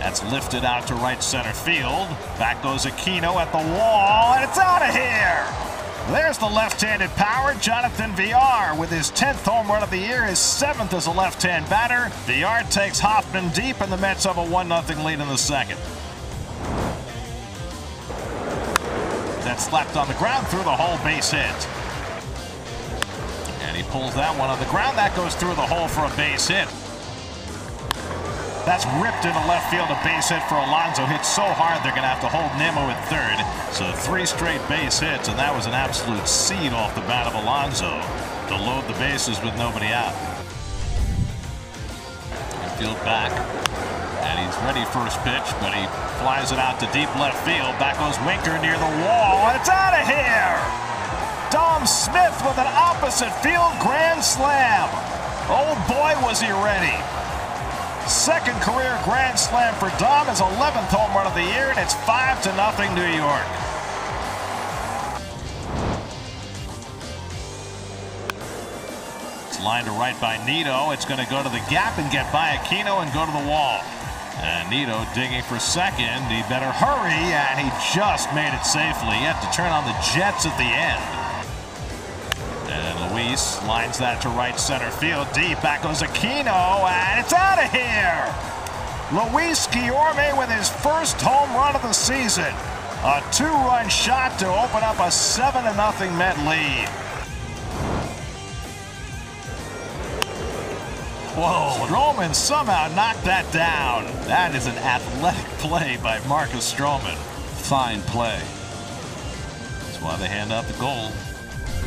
That's lifted out to right center field. Back goes Aquino at the wall, and it's out of here. There's the left-handed power, Jonathan Villar, with his 10th home run of the year, his seventh as a left-hand batter. Villar takes Hoffman deep, and the Mets have a 1-0 lead in the second. That's slapped on the ground through the hole, base hit. And he pulls that one on the ground. That goes through the hole for a base hit. That's ripped into left field, a base hit for Alonso. Hit so hard they're going to have to hold Nimmo at third. So three straight base hits, and that was an absolute seed off the bat of Alonso to load the bases with nobody out. Infield back, and he's ready first pitch, but he flies it out to deep left field. Back goes Winker near the wall, and it's out of here! Dom Smith with an opposite field grand slam. Oh boy, was he ready. Second career grand slam for Dom, his 11th home run of the year, and it's 5 to nothing New York. It's lined to right by Nido. It's going to go to the gap and get by Aquino and go to the wall. And Nido digging for second. He better hurry, and he just made it safely. He had to turn on the Jets at the end. Lines that to right center field. Deep back goes Aquino, and it's out of here. Luis Guillorme with his first home run of the season. A two-run shot to open up a 7-0 Met lead. Whoa, Stroman somehow knocked that down. That is an athletic play by Marcus Stroman. Fine play. That's why they hand out the gold.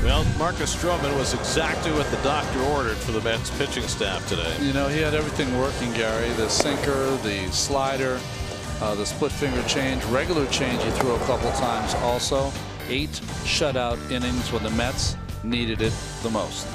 Well, Marcus Stroman was exactly what the doctor ordered for the Mets pitching staff today. You know, he had everything working, Gary. The sinker, the slider, uh, the split finger change, regular change he threw a couple times also. Eight shutout innings when the Mets needed it the most.